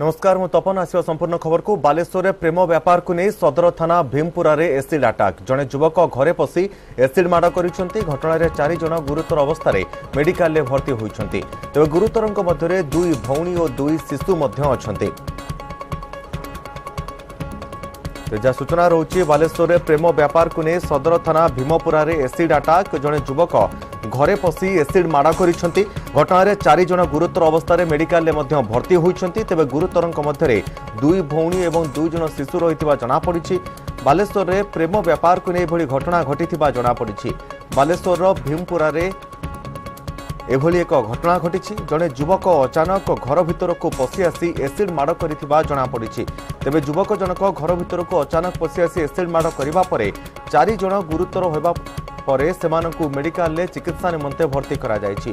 नमस्कार मु तपन आसिबा संपूर्ण खबर को बालेश्वर रे प्रेम व्यापार को ने सदर थाना भीमपुरा रे एसिड अटैक जने युवक घरे पसी एसिड माडा करिसंती घटना रे चारि जना गुरुतर अवस्था रे मेडिकल ले भर्ती होइसंती तबे गुरुतरन को मध्य रे दुई भौणी ओ दुई शिशु मध्य अछंती तेजा सूचना रहउची बालेश्वर रे प्रेम व्यापार को ने सदर थाना भीमपुरा रे एसिड अटैक जने युवक ঘরে পশি এসিড মাড় করেছেন ঘটনার চারিজন গুরুতর অবস্থায় মেডিকালে ভর্তি হয়েছেন তবে গুরুতরঙ্ মধ্যে দুই ভৌণী এবং দুইজন শিশু রয়েছে জনাপড়ি বালেশ্বরের প্রেম ব্যাপারকু নিয়ে এভাবে ঘটনা ঘটি জনাপড়ি বালেশ্বরর ভীমপুরার এভাবে এক ঘটনা ঘটিছে জনে যুবক অচানক ঘর ভিতরক পশি আসি এসিড মাড় করে জনাপড়ি তবে যুবক জনক ঘর ভিতরক অচানক পশি আসি এসিড মাড় করা পরে চারিজন গুরুতর হওয়া ପରେ ସେମାନଙ୍କୁ ମେଡିକାଲରେ ଚିକିତ୍ସା ନିମନ୍ତେ ଭର୍ତ୍ତି କରାଯାଇଛି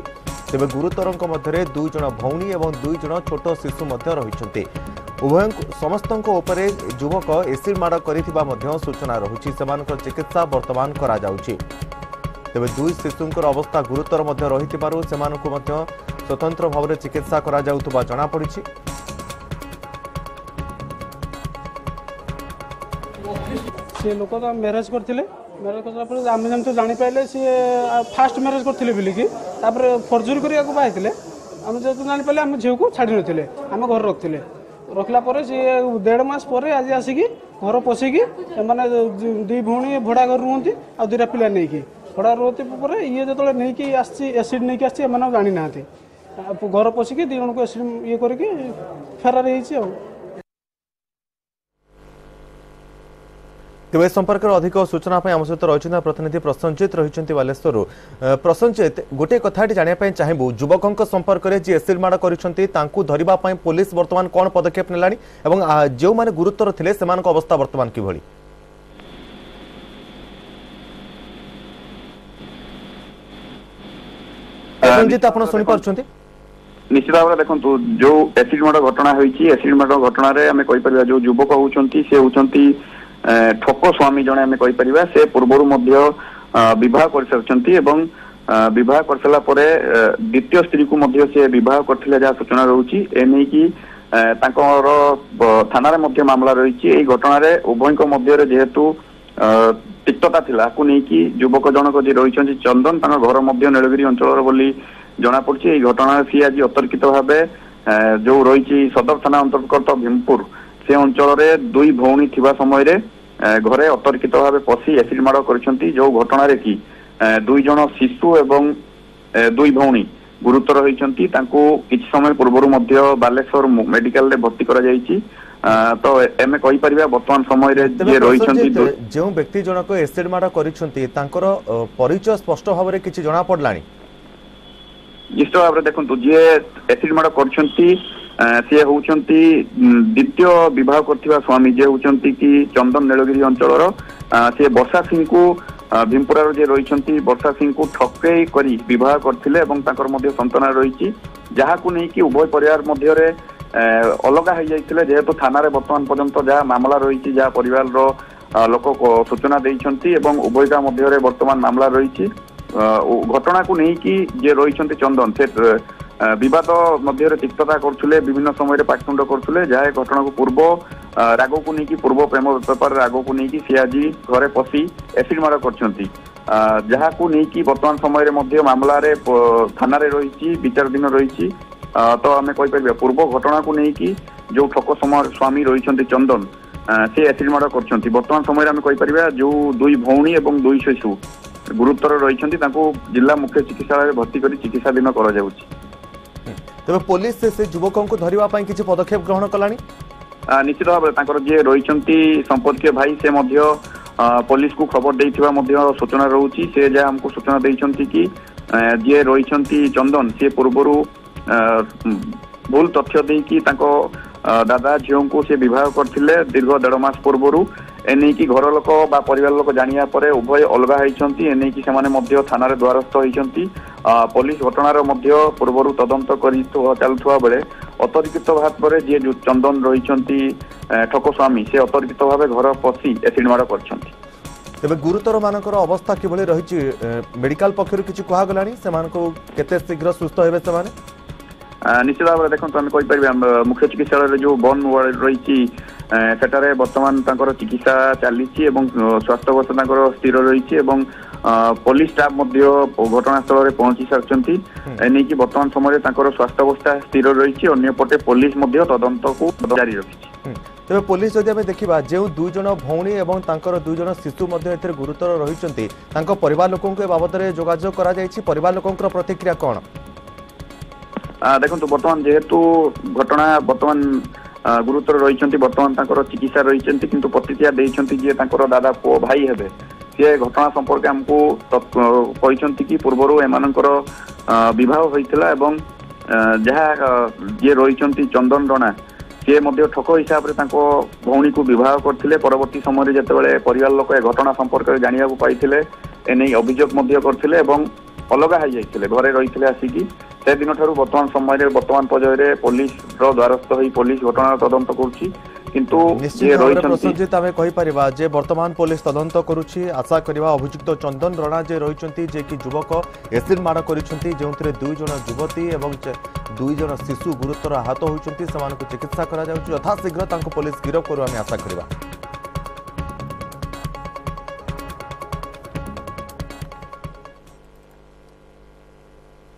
ତେବେ ଗୁରୁତରଙ୍କ ମଧ୍ୟରେ ଦୁଇ ଜଣ ଭଉଣୀ ଏବଂ ଦୁଇ ଜଣ ଛୋଟ ଶିଶୁ ମଧ୍ୟ ରହିଛନ୍ତି ଉଭୟଙ୍କୁ ସମସ୍ତଙ୍କ ଉପରେ ଯୁବକ ଏସିଡ୍ ମାଡ଼ କରିଥିବା ମଧ୍ୟ ସୂଚନା ରହିଛି ସେମାନଙ୍କର ଚିକିତ୍ସା ବର୍ତ୍ତମାନ କରାଯାଉଛି ତେବେ ଦୁଇ ଶିଶୁଙ୍କର ଅବସ୍ଥା ଗୁରୁତର ମଧ୍ୟ ରହିଥିବାରୁ ସେମାନଙ୍କୁ ମଧ୍ୟ ସ୍ୱତନ୍ତ୍ର ଭାବରେ ଚିକିତ୍ସା କରାଯାଉଥିବା ଜଣାପଡ଼ିଛି ମ୍ୟାରେଜ୍ କରିସାରିଲା ପରେ ଆମେ ଯେମିତି ଜାଣିପାରିଲେ ସିଏ ଫାଷ୍ଟ ମ୍ୟାରେଜ୍ କରିଥିଲେ ବୋଲିକି ତାପରେ ଫର୍ଜରୀ କରି ଆକୁ ବାହା ହେଇଥିଲେ ଆମେ ଯେହେତୁ ଜାଣିପାରିଲେ ଆମ ଝିଅକୁ ଛାଡ଼ି ନଥିଲେ ଆମ ଘରେ ରଖିଥିଲେ ରଖିଲା ପରେ ସିଏ ଦେଢ଼ ମାସ ପରେ ଆଜି ଆସିକି ଘର ପଶିକି ସେମାନେ ଦୁଇ ଭଉଣୀ ଭଡ଼ା ଘରେ ରୁହନ୍ତି ଆଉ ଦୁଇଟା ପିଲା ନେଇକି ଭଡ଼ା ରୁହନ୍ତି ପରେ ଇଏ ଯେତେବେଳେ ନେଇକି ଆସିଛି ଏସିଡ଼୍ ନେଇକି ଆସିଛି ଏମାନେ ଆଉ ଜାଣିନାହାନ୍ତି ଘର ପଶିକି ଦୁଇ ଜଣଙ୍କୁ ଏସିଡ଼୍ ଇଏ କରିକି ଫେରାର ହେଇଛି ଆଉ ତେବେ ଏ ସମ୍ପର୍କରେ ଅଧିକ ସୂଚନା ପାଇଁ ଆମ ସହିତ ରହିଛନ୍ତି ପ୍ରତିନିଧି ପ୍ରସଞ୍ଜିତ ରହିଛନ୍ତି ବାଲେଶ୍ୱରରୁ ପ୍ରସଞ୍ଜିତ ଗୋଟିଏ କଥାଟି ଜାଣିବା ପାଇଁ ଚାହିଁବୁ ଯୁବକଙ୍କ ସମ୍ପର୍କରେ ଯିଏ ଏସିଡ୍ ମାଡ଼ କରିଛନ୍ତି ତାଙ୍କୁ ଧରିବା ପାଇଁ ପୋଲିସ ବର୍ତ୍ତମାନ କ'ଣ ପଦକ୍ଷେପ ନେଲାଣି ଏବଂ ଯେଉଁମାନେ ଗୁରୁତ୍ୱର ଥିଲେ ସେମାନଙ୍କ ଅବସ୍ଥା ବର୍ତ୍ତମାନ କିଭଳି ପ୍ରସଞ୍ଜିତ ଆପଣ ଶୁଣିପାରୁଛନ୍ତି ନିଶ୍ଚିତ ଭାବରେ ଦେଖନ୍ତୁ ଯୋଉ ଏସିଡ୍ ମାଡ଼ ଘଟଣା ହେଇଛି ଏସିଡ୍ ମାଡ଼ ଘଟଣାରେ ଆମେ କହିପାରିବା ଯୋଉ ଯୁବକ ହଉଛନ୍ତି ସେ ହଉଛନ୍ତି ଠକ ସ୍ୱାମୀ ଜଣେ ଆମେ କହିପାରିବା ସେ ପୂର୍ବରୁ ମଧ୍ୟ ବିବାହ କରିସାରିଛନ୍ତି ଏବଂ ବିବାହ କରିସାରିଲା ପରେ ଦ୍ୱିତୀୟ ସ୍ତ୍ରୀକୁ ମଧ୍ୟ ସେ ବିବାହ କରିଥିଲେ ଯାହା ସୂଚନା ରହୁଛି ଏ ନେଇକି ତାଙ୍କର ଥାନାରେ ମଧ୍ୟ ମାମଲା ରହିଛି ଏହି ଘଟଣାରେ ଉଭୟଙ୍କ ମଧ୍ୟରେ ଯେହେତୁ ତିକ୍ତତା ଥିଲା ଆକୁ ନେଇକି ଯୁବକ ଜଣକ ଯିଏ ରହିଛନ୍ତି ଚନ୍ଦନ ତାଙ୍କ ଘର ମଧ୍ୟ ନୀଳଗିରି ଅଞ୍ଚଳର ବୋଲି ଜଣାପଡୁଛି ଏହି ଘଟଣାରେ ସିଏ ଆଜି ଅତର୍କିତ ଭାବେ ଯୋଉ ରହିଛି ସଦର ଥାନା ଅନ୍ତର୍ଗତ ଭୀମପୁର ସେ ଅଞ୍ଚଳରେ ଦୁଇ ଭଉଣୀ ଥିବା ସମୟରେ ଘରେ ଅତର୍କିତ ଭାବେ ପଶି ଏସିଡ୍ ମାଡ଼ କରିଛନ୍ତି ଯେଉଁ ଘଟଣାରେ କି ଦୁଇ ଜଣ ଶିଶୁ ଏବଂ ଦୁଇ ଭଉଣୀ ଗୁରୁତର ହୋଇଛନ୍ତି ତାଙ୍କୁ କିଛି ସମୟ ପୂର୍ବରୁ ମଧ୍ୟ ବାଲେଶ୍ୱର ମେଡିକାଲରେ ଭର୍ତ୍ତି କରାଯାଇଛି ତ ଆମେ କହିପାରିବା ବର୍ତ୍ତମାନ ସମୟରେ ଯିଏ ରହିଛନ୍ତି ଯେଉଁ ବ୍ୟକ୍ତି ଜଣକ ଏସିଡ୍ ମାଡ଼ କରିଛନ୍ତି ତାଙ୍କର ପରିଚୟ ସ୍ପଷ୍ଟ ଭାବରେ କିଛି ଜଣା ପଡିଲାଣି ନିଶ୍ଚିତ ଭାବରେ ଦେଖନ୍ତୁ ଯିଏ ଏସିଡ୍ ମାଡ଼ କରିଛନ୍ତି সি হচ্ছেন দ্বিতীয় বিবাহ করতে স্বামী যে হচ্ছেন কি চন্দন নীলগিরি অঞ্চলর সি বর্ষা সিংকু ভীমপুরার যে রয়েছেন বর্ষা সিংকু ঠকেই করে বিবাহ করলে এবং তাঁর মধ্যে সন্তান রয়েছে যাহাকু নেইকি উভয় পরিবার মধ্যে ଅଲଗା ହେଇଯାଇଥିଲେ ଯେହେତୁ ଥାନାରେ ବର୍ତ୍ତମାନ ପର୍ଯ୍ୟନ୍ତ ଯାହା ମାମଲା ରହିଛି ଯାହା ପରିବାରର ଲୋକ ସୂଚନା ଦେଇଛନ୍ତି ଏବଂ ଉଭୟତା ମଧ୍ୟରେ ବର୍ତ୍ତମାନ ମାମଲା ରହିଛି ଘଟଣାକୁ ନେଇକି ଯିଏ ରହିଛନ୍ତି ଚନ୍ଦନ ସେ ବିବାଦ ମଧ୍ୟରେ ତିକ୍ତତା କରୁଥିଲେ ବିଭିନ୍ନ ସମୟରେ ପାଟିତୁଣ୍ଡ କରୁଥିଲେ ଯାହା ଘଟଣାକୁ ପୂର୍ବ ରାଗକୁ ନେଇକି ପୂର୍ବ ପ୍ରେମ ବେପାର ରାଗକୁ ନେଇକି ସେ ଆଜି ଘରେ ପଶି ଏସିଡ୍ ମାଡ଼ କରିଛନ୍ତି ଯାହାକୁ ନେଇକି ବର୍ତ୍ତମାନ ସମୟରେ ମଧ୍ୟ ମାମଲାରେ ଥାନାରେ ରହିଛି ବିଚାରାଧୀନ ରହିଛି ତ ଆମେ କହିପାରିବା ପୂର୍ବ ଘଟଣାକୁ ନେଇକି ଯେଉଁ ଠକ ସ୍ୱାମୀ ରହିଛନ୍ତି ଚନ୍ଦନ ସେ ଏସିଡ୍ ମାଡ଼ କରିଛନ୍ତି ବର୍ତ୍ତମାନ ସମୟରେ ଆମେ କହିପାରିବା ଯେଉଁ ଦୁଇ ଭଉଣୀ ଏବଂ ଦୁଇ ଶିଶୁ ଗୁରୁତର ରହିଛନ୍ତି ତାଙ୍କୁ ଜିଲ୍ଲା ମୁଖ୍ୟ ଚିକିତ୍ସାଳୟରେ ଭର୍ତ୍ତି କରି ଚିକିତ୍ସାଧୀନ କରାଯାଉଛି ତେବେ ପୋଲିସ ସେ ଯୁବକଙ୍କୁ ଧରିବା ପାଇଁ କିଛି ପଦକ୍ଷେପ ଗ୍ରହଣ କଲାଣି ନିଶ୍ଚିତ ଭାବରେ ତାଙ୍କର ଯିଏ ରହିଛନ୍ତି ସମ୍ପର୍କୀୟ ଭାଇ ସେ ମଧ୍ୟ ପୋଲିସକୁ ଖବର ଦେଇଥିବା ମଧ୍ୟ ସୂଚନା ରହୁଛି ସେ ଯାହା ଆମକୁ ସୂଚନା ଦେଇଛନ୍ତି କି ଯିଏ ରହିଛନ୍ତି ଚନ୍ଦନ ସିଏ ପୂର୍ବରୁ ଭୁଲ ତଥ୍ୟ ଦେଇକି ତାଙ୍କ ଦାଦା ଝିଅଙ୍କୁ ସେ ବିବାହ କରିଥିଲେ ଦୀର୍ଘ ଦେଢ଼ ମାସ ପୂର୍ବରୁ এনেকি ঘর লোক বা পরিবার লোক জাঁয়া পরে উভয় অলগা হয়েছেন এনেকি সে থানার দ্বারস্থ হয়েছেন পুলিশ ঘটনার মধ্য পূর্বর তদন্ত করে চালুয়া বেড়ে অতর্কিত ভাবে যে চন্দন রয়েছেন ঠকস্বামী সে অতর্কিত ভাবে ঘর পশি এসিড মাড় করছেন তবে গুরুতর মানকর অবস্থা কিভাবে রয়েছে মেডিকাল পক্ষর কিছু কুহগলা সে কেতে শীঘ্র সুস্থ হবে সে নিশ্চিত ভাবে দেখুন আমি কইপারি মুখ্য চিকিৎসালয়ের যে বন ওয়ার্ড রয়েছে ସେଠାରେ ବର୍ତ୍ତମାନ ତାଙ୍କର ଚିକିତ୍ସା ଚାଲିଛି ଏବଂ ସ୍ୱାସ୍ଥ୍ୟାବସ୍ଥା ତାଙ୍କର ସ୍ଥିର ରହିଛି ଏବଂ ପୋଲିସ ଷ୍ଟାଫ୍ ମଧ୍ୟ ଘଟଣାସ୍ଥଳରେ ପହଞ୍ଚି ସାରିଛନ୍ତି ନେଇକି ବର୍ତ୍ତମାନ ସମୟରେ ତାଙ୍କର ସ୍ୱାସ୍ଥ୍ୟାବସ୍ଥା ସ୍ଥିର ରହିଛି ଅନ୍ୟପଟେ ପୋଲିସ ମଧ୍ୟ ତଦନ୍ତକୁ ଜାରି ରଖିଛି ତେବେ ପୋଲିସ ଯଦି ଆମେ ଦେଖିବା ଯେଉଁ ଦୁଇ ଜଣ ଭଉଣୀ ଏବଂ ତାଙ୍କର ଦୁଇ ଜଣ ଶିଶୁ ମଧ୍ୟ ଏଥିରେ ଗୁରୁତର ରହିଛନ୍ତି ତାଙ୍କ ପରିବାର ଲୋକଙ୍କୁ ଏ ବାବଦରେ ଯୋଗାଯୋଗ କରାଯାଇଛି ପରିବାର ଲୋକଙ୍କର ପ୍ରତିକ୍ରିୟା କ'ଣ ଦେଖନ୍ତୁ ବର୍ତ୍ତମାନ ଯେହେତୁ ଘଟଣା ବର୍ତ୍ତମାନ ଗୁରୁତର ରହିଛନ୍ତି ବର୍ତ୍ତମାନ ତାଙ୍କର ଚିକିତ୍ସା ରହିଛନ୍ତି କିନ୍ତୁ ପ୍ରତିକ୍ରିୟା ଦେଇଛନ୍ତି ଯିଏ ତାଙ୍କର ଦାଦା ପୁଅ ଭାଇ ହେବେ ସିଏ ଘଟଣା ସମ୍ପର୍କେ ଆମକୁ କହିଛନ୍ତି କି ପୂର୍ବରୁ ଏମାନଙ୍କର ବିବାହ ହୋଇଥିଲା ଏବଂ ଯାହା ଯିଏ ରହିଛନ୍ତି ଚନ୍ଦନ ରଣା ସିଏ ମଧ୍ୟ ଠକ ହିସାବରେ ତାଙ୍କ ଭଉଣୀକୁ ବିବାହ କରିଥିଲେ ପରବର୍ତ୍ତୀ ସମୟରେ ଯେତେବେଳେ ପରିବାର ଲୋକ ଏ ଘଟଣା ସମ୍ପର୍କରେ ଜାଣିବାକୁ ପାଇଥିଲେ ଏ ନେଇ ଅଭିଯୋଗ ମଧ୍ୟ କରିଥିଲେ ଏବଂ ଅଲଗା ହୋଇଯାଇଥିଲେ ଘରେ ରହିଥିଲେ ଆସିକି ସେଦିନଠାରୁ ବର୍ତ୍ତମାନ ସମୟରେ ବର୍ତ୍ତମାନ ପର୍ଯ୍ୟାୟରେ ପୋଲିସର ଦ୍ୱାରସ୍ଥ ହୋଇ ପୋଲିସ ଘଟଣାର ତଦନ୍ତ କରୁଛି কিন্তু আমি কইপারিবা যে বর্তমান পুলিশ তদন্ত করুছি আশা করা অভিযুক্ত চন্দন রণা যে রয়েছেন যে কি যুবক এসিড মাড় করিছন্তি যেউতরে দুই জন যুবতী এবং দুই জন শিশু গুরুতর আহত হয়েছেন সে চিকিৎসা করা যাউছি যথা শীঘ্র পুলিশ গিরফ করু আমি আশা করা